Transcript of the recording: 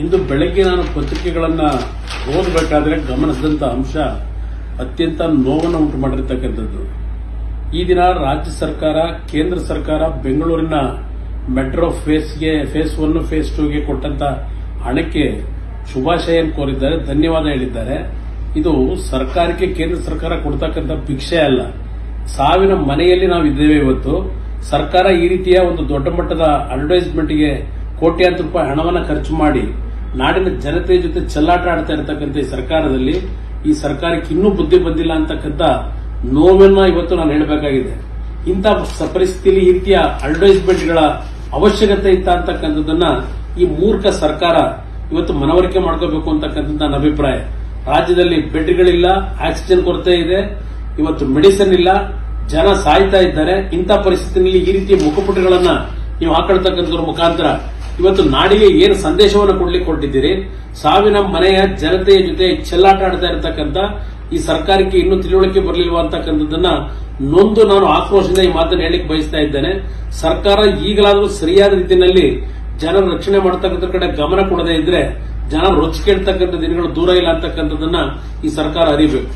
ಇಂದು ಬೆಳಗ್ಗೆ ನಾನು ಪತ್ರಿಕೆಗಳನ್ನ ಓದಬೇಕಾದ್ರೆ ಗಮನಿಸಿದಂತ ಅಂಶ ಅತ್ಯಂತ ನೋವನ್ನು ಉಂಟು ಮಾಡಿರ್ತಕ್ಕಂಥದ್ದು. ಈ ದಿನ ರಾಜ್ಯ ಸರ್ಕಾರ, ಕೇಂದ್ರ ಸರ್ಕಾರ ಬೆಂಗಳೂರಿನ ಮೆಟ್ರೋ ಫೇಸ್ಗೆ, ಫೇಸ್ ಒನ್, ಫೇಸ್ ಟೂಗೆ ಕೊಟ್ಟಂತ ಹಣಕ್ಕೆ ಶುಭಾಶಯ ಕೋರಿದ್ದಾರೆ, ಧನ್ಯವಾದ ಹೇಳಿದ್ದಾರೆ. ಇದು ಸರ್ಕಾರಕ್ಕೆ ಕೇಂದ್ರ ಸರ್ಕಾರ ಕೊಡ್ತಕ್ಕಂಥ ಭಿಕ್ಷೆ ಅಲ್ಲ. ಸಾವಿನ ಮನೆಯಲ್ಲಿ ನಾವು ಇದ್ದೇವೆ ಇವತ್ತು. ಸರ್ಕಾರ ಈ ರೀತಿಯ ಒಂದು ದೊಡ್ಡ ಮಟ್ಟದ ಅಡ್ವರ್ಟೈಸ್ಮೆಂಟ್ಗೆ ಕೋಟ್ಯಾಂತರ ರೂಪಾಯಿ ಹಣವನ್ನು ಖರ್ಚು ಮಾಡಿ ನಾಡಿನ ಜನತೆ ಜೊತೆ ಚೆಲ್ಲಾಟ ಆಡ್ತಾ ಇರತಕ್ಕಂಥ ಈ ಸರ್ಕಾರದಲ್ಲಿ ಈ ಸರ್ಕಾರಕ್ಕೆ ಇನ್ನೂ ಬುದ್ಧಿ ಬಂದಿಲ್ಲ ಅಂತಕ್ಕಂಥ ನೋವನ್ನ ಇವತ್ತು ನಾನು ಹೇಳಬೇಕಾಗಿದೆ. ಇಂಥ ಪರಿಸ್ಥಿತಿಯಲ್ಲಿ ಈ ರೀತಿಯ ಅಡ್ವರ್ಟೈಸ್ಮೆಂಟ್ಗಳ ಅವಶ್ಯಕತೆ ಇತ್ತ ಅಂತಕ್ಕಂಥದ್ದನ್ನ ಈ ಮೂರ್ಖ ಸರ್ಕಾರ ಇವತ್ತು ಮನವರಿಕೆ ಮಾಡ್ಕೋಬೇಕು ಅಂತಕ್ಕಂಥದ್ದು ನನ್ನ ಅಭಿಪ್ರಾಯ. ರಾಜ್ಯದಲ್ಲಿ ಬೆಡ್ಗಳಿಲ್ಲ, ಆಕ್ಸಿಜನ್ ಕೊರತೆ ಇದೆ, ಇವತ್ತು ಮೆಡಿಸಿನ್ ಇಲ್ಲ, ಜನ ಸಾಯ್ತಾ ಇದ್ದಾರೆ. ಇಂಥ ಪರಿಸ್ಥಿತಿಯಲ್ಲಿ ಈ ರೀತಿಯ ಮುಖಪುಟಗಳನ್ನ ನೀವು ಹಾಕೊಳ್ತಕ್ಕಂಥವ್ರ ಮುಖಾಂತರ ಇವತ್ತು ನಾಡಿಗೆ ಏನು ಸಂದೇಶವನ್ನು ಕೊಡ್ಲಿಕ್ಕೆ ಕೊಟ್ಟಿದ್ದೀರಿ ಸಾವಿನ ಮನೆಯ ಜನತೆಯ ಜೊತೆ ಚೆಲ್ಲಾಟ ಆಡ್ತಾ ಇರತಕ್ಕಂಥ ಈ ಸರ್ಕಾರಕ್ಕೆ ಇನ್ನೂ ತಿಳುವಳಿಕೆ ಬರಲಿಲ್ವಾ ಅಂತಕ್ಕಂಥದ್ದನ್ನ ನೊಂದು ನಾನು ಆಕ್ರೋಶದಿಂದ ಈ ಮಾತನ್ನು ಹೇಳಿಕ್ಕೆ ಬಯಸ್ತಾ ಇದ್ದೇನೆ. ಸರ್ಕಾರ ಈಗಲಾದರೂ ಸರಿಯಾದ ರೀತಿಯಲ್ಲಿ ಜನರ ರಕ್ಷಣೆ ಮಾಡತಕ್ಕಂಥ ಕಡೆ ಗಮನ ಕೊಡದೇ ಇದ್ರೆ ಜನ ರೊಚ್ಚಿಕೆಡ್ತಕ್ಕಂಥ ದಿನಗಳು ದೂರ ಇಲ್ಲ ಅಂತಕ್ಕಂಥದ್ದನ್ನ ಈ ಸರ್ಕಾರ ಅರಿಬೇಕು.